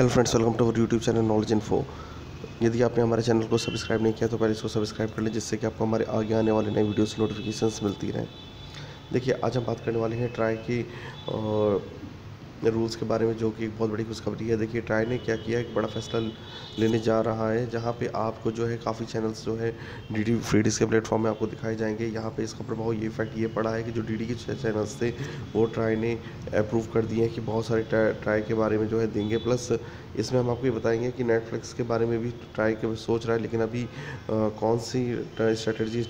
Hello friends welcome to our YouTube channel knowledge info यदि आपने हमारे चैनल को सब्सक्राइब नहीं किया तो पहले इसको सब्सक्राइब कर लें, जिससे कि आपको हमारे आगे आने वाले नए वीडियोस की नोटिफिकेशंस मिलती रहें। देखिए, आज हम बात करने वाले हैं ट्राई की रूल्स के बारे में जो कि एक बहुत बड़ी खुशखबरी है। देखिए, ट्राई ने क्या किया, एक बड़ा फैसला लेने जा रहा है, जहाँ पे आपको जो है काफ़ी चैनल्स जो है डी डी फ्री के प्लेटफॉर्म में आपको दिखाए जाएँगे। यहाँ पे इसका प्रभाव ये इफ़ेक्ट ये पड़ा है कि जो डी डी के चैनल्स थे, वो ट्राई ने अप्रूव कर दिए हैं कि बहुत सारे ट्राई के बारे में जो है देंगे। प्लस इसमें हम आपको ये बताएँगे कि नेटफ्लिक्स के बारे में भी ट्राई के सोच रहा है, लेकिन अभी कौन सी स्ट्रेटजी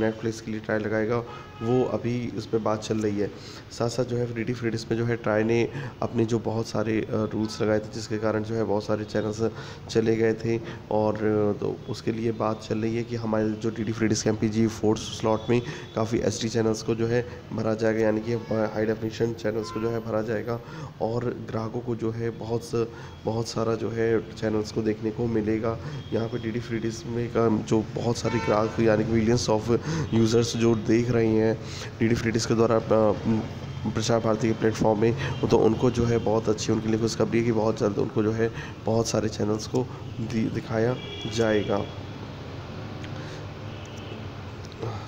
नेटफ्लिक्स के लिए ट्राई लगाएगा, वो अभी उस पर बात चल रही है। साथ साथ जो है डी डी फ्रीडिस में जो है ट्राई ने अपने जो बहुत सारे रूल्स लगाए थे, जिसके कारण जो है बहुत सारे चैनल्स चले गए थे और तो उसके लिए बात चल रही है कि हमारे जो डी डी फ्रीडिस के M P G fourth slot में काफ़ी एस टी चैनल्स को जो है भरा जाएगा, यानी कि हाई डेफिनेशन चैनल्स को जो है भरा जाएगा और ग्राहकों को जो है बहुत बहुत सारा जो है चैनल्स को देखने को मिलेगा। यहाँ पे डी डी फ्रीडिस में का जो बहुत सारे ग्राहक, यानी कि मिलियंस ऑफ़ यूज़र्स जो देख रहे हैं डी डी फ्रीडिस के द्वारा प्रसार भारती के प्लेटफॉर्म में। तो उनको जो है बहुत अच्छी, उनके लिए खुशखबरी है कि बहुत जल्द उनको जो है बहुत सारे चैनल्स को दिखाया जाएगा।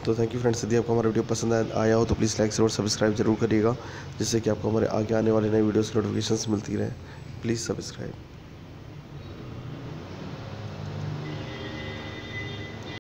तो थैंक यू फ्रेंड्स यदि आपको हमारा वीडियो पसंद आया हो तो प्लीज़ लाइक और सब्सक्राइब ज़रूर करिएगा, जिससे कि आपको हमारे आगे आने वाले नए वीडियोज़ की नोटिफिकेशन मिलती रहे। Please subscribe